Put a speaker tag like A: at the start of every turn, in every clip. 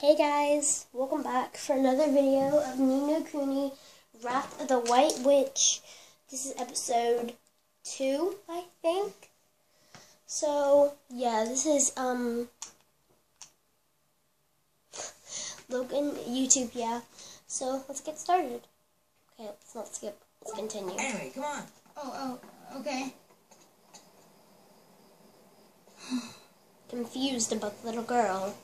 A: Hey guys, welcome back for another video of Ni no Kuni Wrath of the White Witch. This is episode 2, I think. So, yeah, this is, um, Logan, YouTube, yeah. So, let's get started. Okay, let's not skip. Let's continue.
B: Anyway, come on.
C: Oh, oh, okay.
A: Confused about the little girl.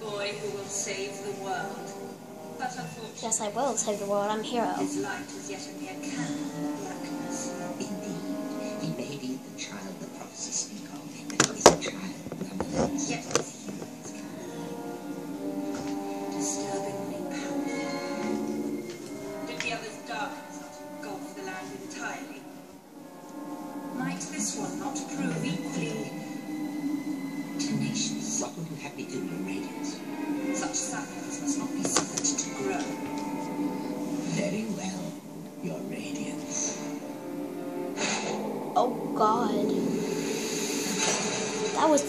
B: Boy who will save the world. But unfortunately,
A: Yes, I will save the world. I'm a hero.
B: his light is yet a mere candle blackness.
D: Indeed, he may be the child the prophecies speak of, but he is a child nonetheless.
B: Yet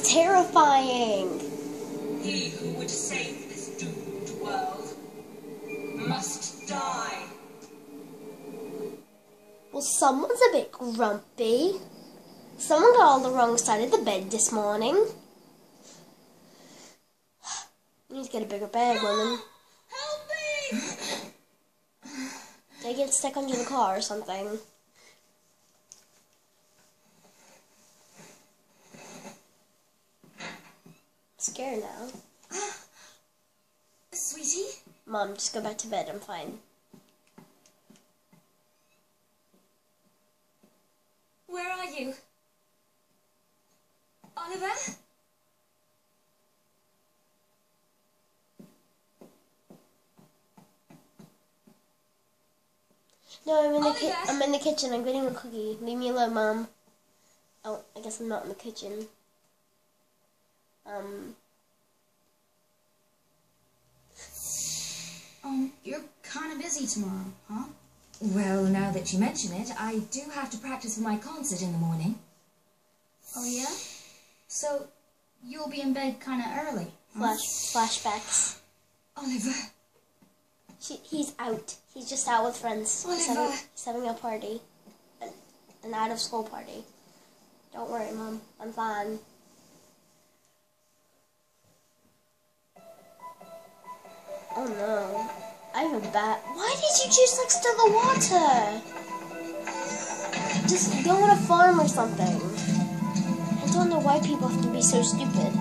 A: terrifying.
B: He who would save this doomed world must die.
A: Well, someone's a bit grumpy. Someone got on the wrong side of the bed this morning. You need to get a bigger bag, woman.
B: Help me!
A: They get stuck under the car or something. Scared now.
C: Sweetie?
A: Mom, just go back to bed. I'm fine.
C: Where are you? Oliver?
A: No, I'm in the ki- I'm in the kitchen. I'm getting a cookie. Leave me alone, Mom. Oh, I guess I'm not in the kitchen. Um,
C: Um, you're kind of busy tomorrow, huh?
E: Well, now that you mention it, I do have to practice for my concert in the morning.
C: Oh, yeah? So, you'll be in bed kind of early.
A: flash flashbacks.
E: Oliver,
A: She, he's out. He's just out with friends. He's having, he's having a party. An, an out of school party. Don't worry, Mom. I'm fine. Oh no. I have a bat. Why did you choose next to the water? Just go on a farm or something. I don't know why people have to be so stupid.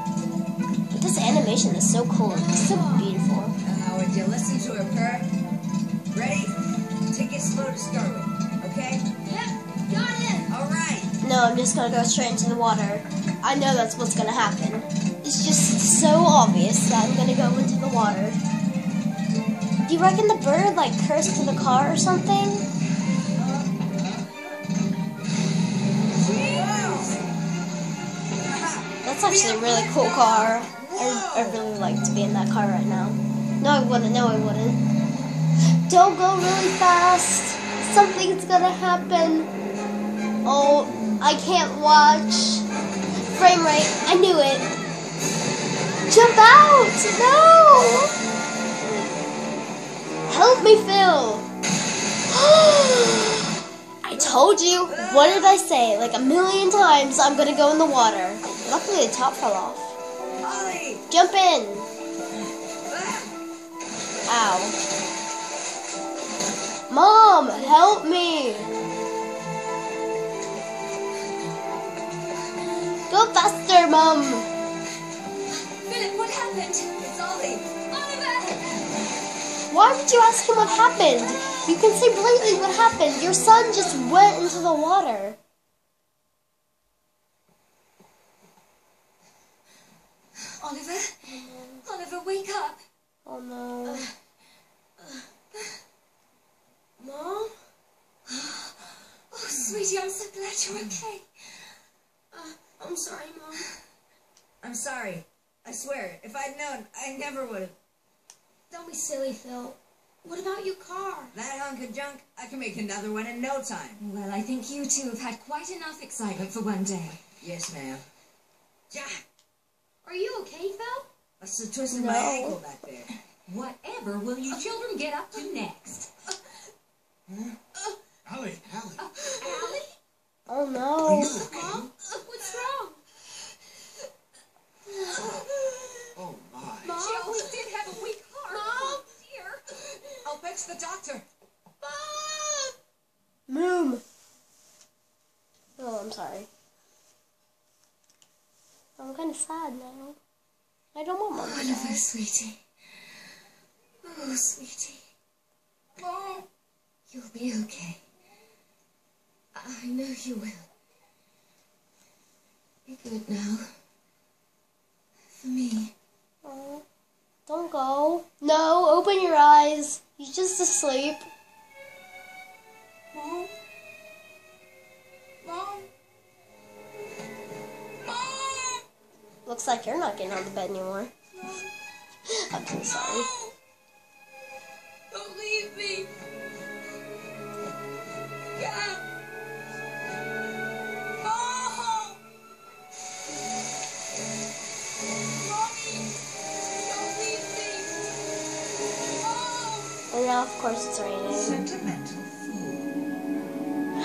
A: But this animation is so cool. It's so beautiful.
B: Now, would you listen to her purr? Ready? Take it slow to start with, okay?
C: Yep, got it!
B: All right.
A: No, I'm just gonna go straight into the water. I know that's what's gonna happen. It's just so obvious that I'm gonna go into the water. Do you reckon the bird like cursed to the car or something? That's actually a really cool car. I, I really like to be in that car right now. No, I wouldn't. No, I wouldn't. Don't go really fast. Something's gonna happen. Oh, I can't watch. Frame rate. I knew it. Jump out! No! Me, Phil. I told you. What did I say? Like a million times I'm gonna go in the water. Luckily the top fell off. Jump in. Ow. Mom, help me. Go faster, Mom. Why would you ask him what happened? You can say blatantly what happened. Your son just went into the water.
C: Oliver? Oliver, wake up!
A: Oh no.
C: Mom? Oh, sweetie, I'm so glad you're okay. Uh, I'm sorry, Mom.
B: I'm sorry. I swear, if I'd known, I never would have.
C: Don't be silly, Phil. What about your car?
B: That hunk of junk, I can make another one in no time.
E: well, I think you two have had quite enough excitement for one day.
B: Yes, ma'am.
F: Jack,
E: Are you okay, Phil?
F: I still twisted my
A: No.
F: ankle back there.
E: Whatever will you children get up to next?
G: Allie, Allie,
E: Allie?
A: Oh
G: are
A: no.
G: you okay?
E: Mom? What's wrong?
G: Oh my.
E: She always did have a weak heart. Mom? Dear.
F: I'll fetch the doctor.
A: Moom. Oh, I'm sorry. I'm kind of sad now. I don't want mom to die.
C: sweetie. Oh, sweetie. Mom. You'll be okay. I know you will. Be good now. For me.
A: Oh, don't go. No, open your eyes. He's just asleep.
C: Mom.
A: Looks like you're not getting on the bed anymore. I'm so sorry.
C: Don't leave me. Yeah. Mom. Mommy. Don't leave me. Mom.
A: And now, of course, it's raining.
B: Sentimental fool.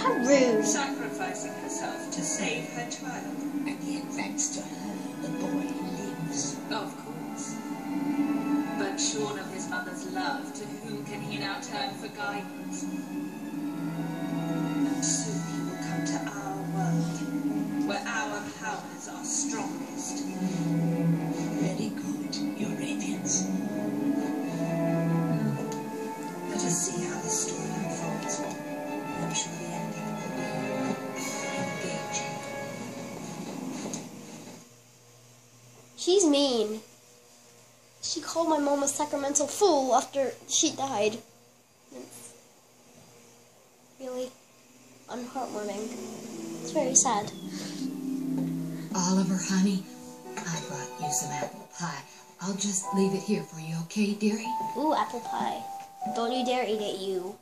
A: How rude.
B: Sacrificing herself to save her child.
D: And yet, thanks to her, the boy lives.
B: Of course. But shorn of his mother's love, to whom can he now turn for guidance?
A: My a sacramental fool after she died. It's really unheartwarming. It's very sad.
F: Oliver, honey, I brought you some apple pie. I'll just leave it here for you, okay, dearie?
A: Ooh, apple pie. Don't you dare eat it, you.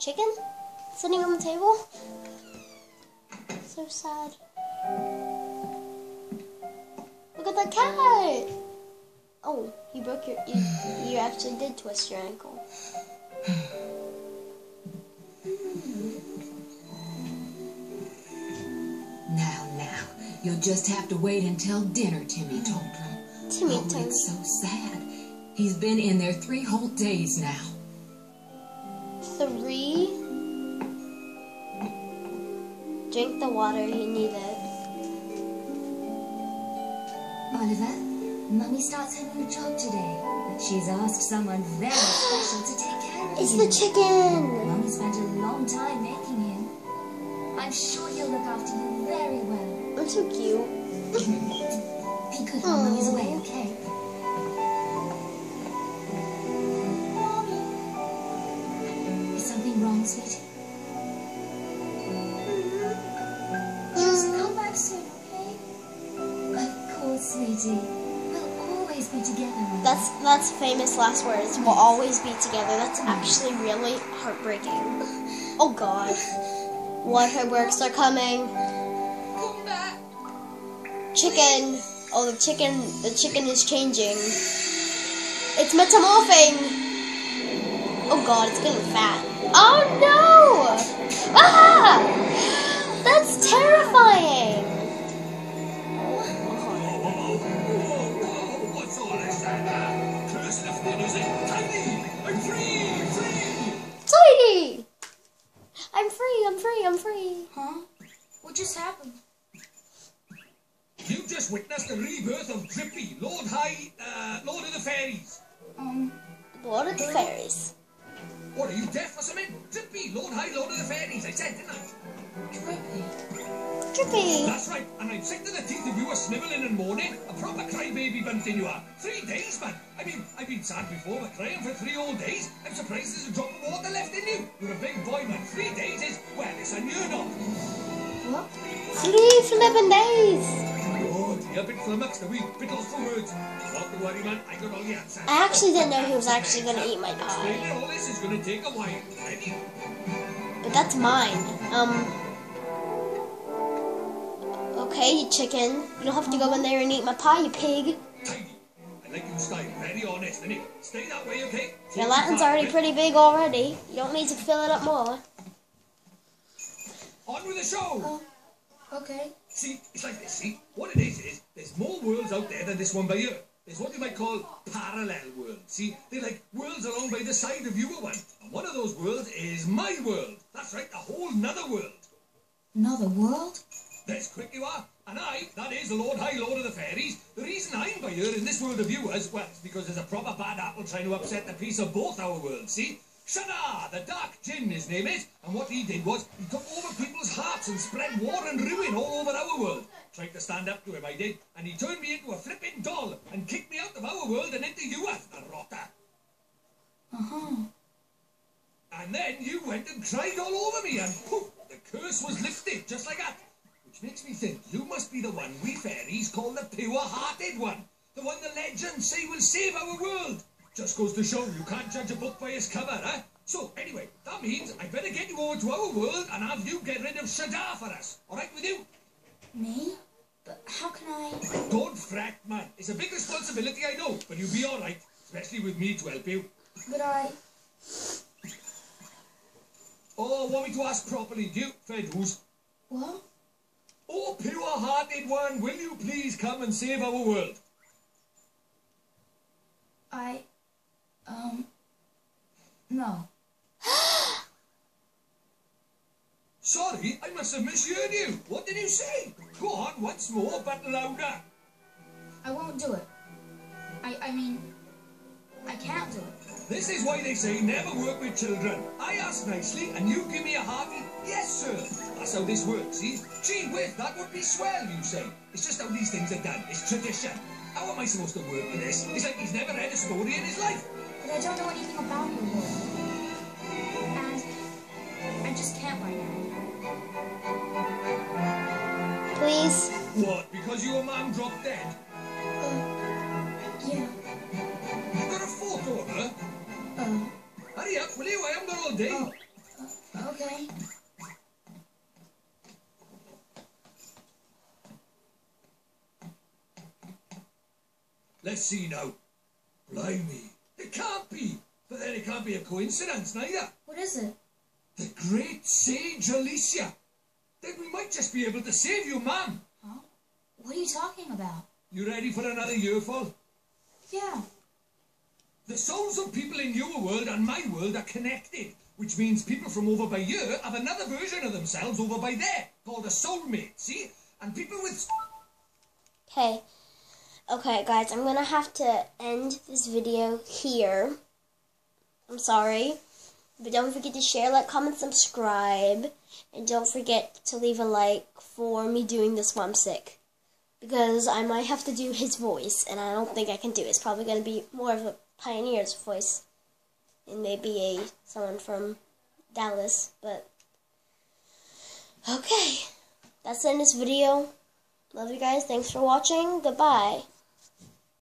A: Chicken? Sitting on the table? So sad. Look at that cat! Oh, you broke your. You, you actually did twist your ankle.
F: Now, now, you'll just have to wait until dinner, Timmy Tantrum.
A: Timmy
F: oh, it's so sad. He's been in there three whole days now.
A: Three. Drink the water, you need it.
E: Oliver, Mummy starts her new job today. But she's asked someone very special to take care of you.
A: It's
E: him.
A: the chicken!
E: Mummy spent a long time making him. I'm sure he'll look after you very well.
A: I'm so cute.
E: Be good while Mummy's away, okay?
A: That's that's famous last words. We'll always be together. That's actually really heartbreaking. Oh God, waterworks are coming.
C: Come back.
A: Chicken. Oh, the chicken. The chicken is changing. It's metamorphing. Oh God, it's getting fat. Oh no! Ah! That's terrifying.
G: I'm free! Free!
A: Tiny! I'm free, I'm free, I'm free.
E: Huh? What just happened?
G: You just witnessed the rebirth of Drippy, Lord High, uh, Lord of the Fairies.
E: Um,
A: Lord of the Fairies.
G: What, are you deaf or something? Drippy, Lord High, Lord of the Fairies, I said, didn't I?
A: Drippy.
G: That's right, and I'm sick to the teeth of you a snivelling and moaning. A proper crybaby bunting you are. Three days, man. I mean, I've been sad before, but crying for three whole days? I'm surprised there's a drop of water left in you. You're a big boy, man. Three days is, well, it's unheard of.
E: what?
A: Three flippin' days.
G: Oh, dear, bit flummoxed, a wee bit lost for words. Not to worry, man. I got all the answers.
A: I actually didn't know he was actually gonna eat my pie.
G: Explaining all this is going to take a while. Ready?
A: But that's mine. Um. Okay, you chicken. You don't have to go in there and eat my pie, you pig.
G: Tidy. I like you style. Very honest, innit? Stay that way, okay?
A: Your Latin's already pretty big already. You don't need to fill it up more.
G: On with the show!
E: Oh, okay.
G: See, it's like this, see? What it is is, there's more worlds out there than this one by here. There's what you might call parallel worlds. See, they're like worlds along by the side of your one. And one of those worlds is my world. That's right, a whole nother world.
E: Another world?
G: That's quick you are. And I, that is the Lord High Lord of the Fairies. The reason I'm by here in this world of yours, well, it's because there's a proper bad apple trying to upset the peace of both our worlds, see? Shadar, the Dark Djinn, his name is. And what he did was, he took over people's hearts and spread war and ruin all over our world. Tried to stand up to him, I did. And he turned me into a flipping doll and kicked me out of our world and into yours, the rotter.
E: Uh-huh.
G: And then you went and cried all over me and poof, the curse was lifted, just like that. Makes me think you must be the one we fairies call the pure-hearted one. The one the legends say will save our world. Just goes to show you can't judge a book by its cover, eh? So, anyway, that means I better get you over to our world and have you get rid of Shadar for us. All right with you?
E: Me? But how can I...
G: Don't fret, man. It's a big responsibility, I know, but you'll be all right, especially with me to help you.
E: But I...
G: Oh, want me to ask properly, do you, Fred Who's?
E: What?
G: Oh, pure-hearted one, will you please come and save our world?
E: I... Um... No.
G: Sorry, I must have misheard you. What did you say? Go on, once more, but louder.
E: I won't do it. I... I mean... I can't do it.
G: This is why they say never work with children. I ask nicely, and you give me a hearty, yes, sir. That's how this works, see? Gee whiz, that would be swell, you say. It's just how these things are done. It's tradition. How am I supposed to work with this? It's like he's never read a story in his life.
E: But I don't know anything about your world. And... I just can't right now.
A: Please.
G: What, because your mum dropped dead? All day.
E: Oh. Okay.
G: Let's see now. Blimey. It can't be. But then it can't be a coincidence neither.
E: What is it?
G: The great sage Alicia. Then we might just be able to save you, ma'am.
E: Huh? What are you talking about?
G: You ready for another earful?
E: Yeah.
G: The souls of people in your world and my world are connected, which means people from over by you have another version of themselves over by there, called a soulmate, see? And people with...
A: Okay. Okay, guys, I'm gonna have to end this video here. I'm sorry. But don't forget to share, like, comment, subscribe. And don't forget to leave a like for me doing this while I'm sick. Because I might have to do his voice, and I don't think I can do it. It's probably going to be more of a pioneer's voice. And maybe a someone from Dallas, but... Okay. That's the end of this video. Love you guys. Thanks for watching. Goodbye.